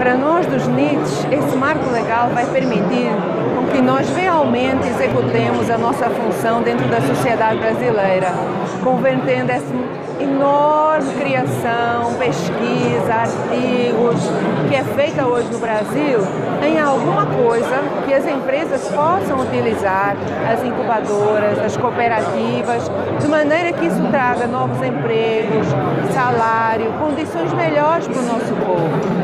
Para nós dos NITs, esse marco legal vai permitir que nós realmente executemos a nossa função dentro da sociedade brasileira, convertendo essa enorme criação, pesquisa, artigos que é feita hoje no Brasil em alguma coisa que as empresas possam utilizar, as incubadoras, as cooperativas, de maneira que isso traga novos empregos, salário, condições melhores para o nosso povo.